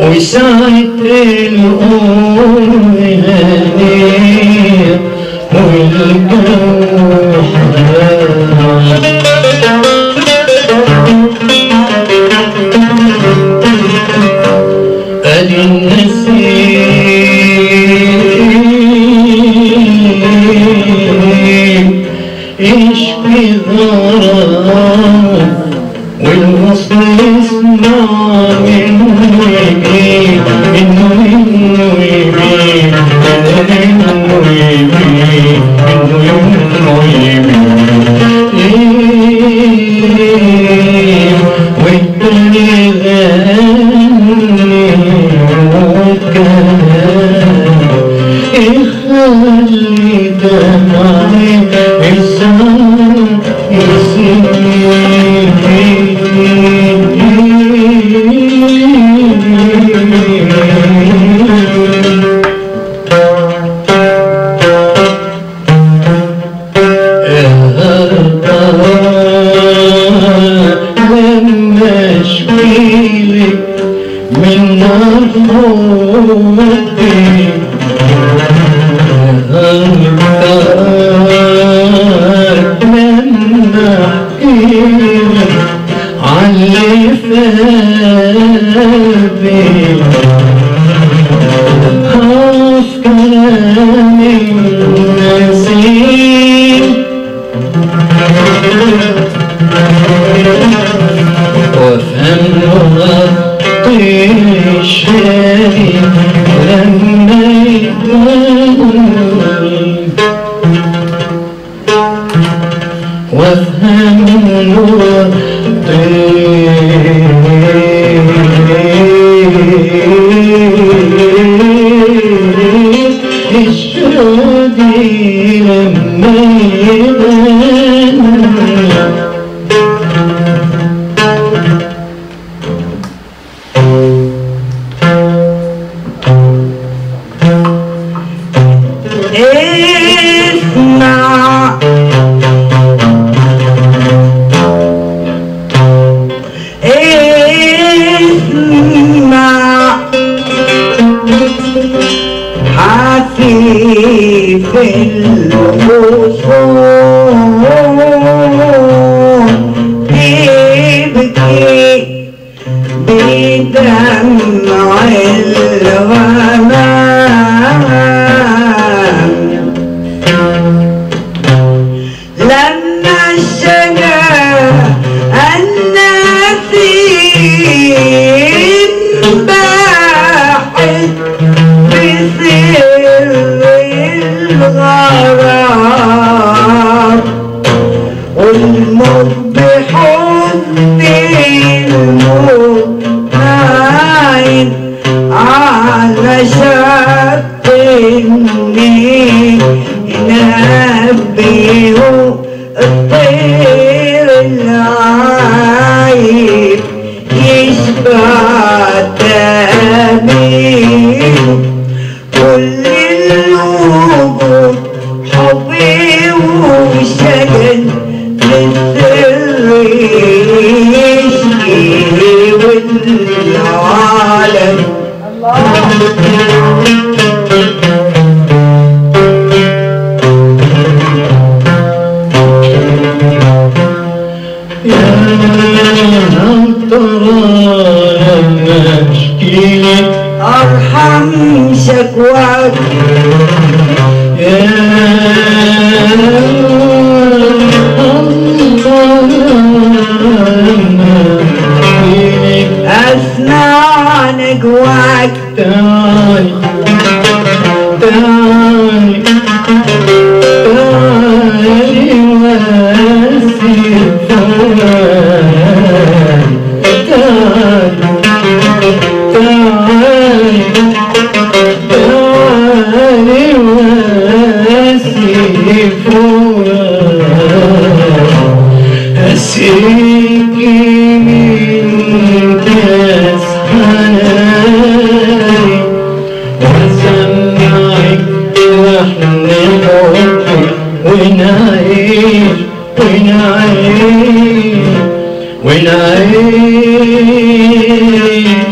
وساعة الأمور هانية والجو يسمع من نار حبي لما احكيلك عن aquí en los the dime. والموت بحب الموت. نايم على شط النيل ينبه الطير العايب. يشبع تأمين والعالم يا هل ترى لك ارحم شكواك يا هل لك اسمع نجواك تعالي تعالي تعالي واسير فؤادي حناني وسمعك لحن